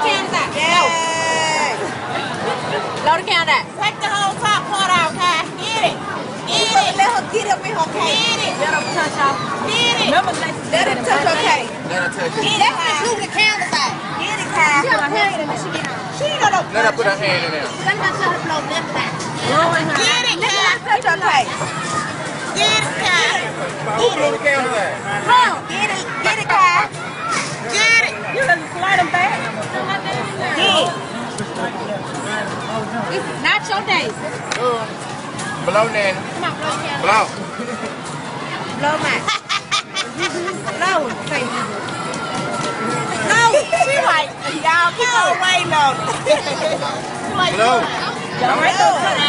can that. Yes. Load the can. Take the whole top part out, Kai. Get it. Get it. Let her get up in her cake. Get it. Let her touch her. Get it. Let her touch her cake. Let her touch it. That's the you the canvas out. Get it, Kai. She don't put her hand in there. She get out. Ain't got no Let her put her hand in there. Let her touch her flow left back. Get it, Kai. Let her touch her cake. Get it, Kai. Who threw the canvas out? Huh. Sốt này Ừ. Blow nền Blow Blow mà. Blow Phải. Blow Chứ mày Đau cái quay nền Blow Blow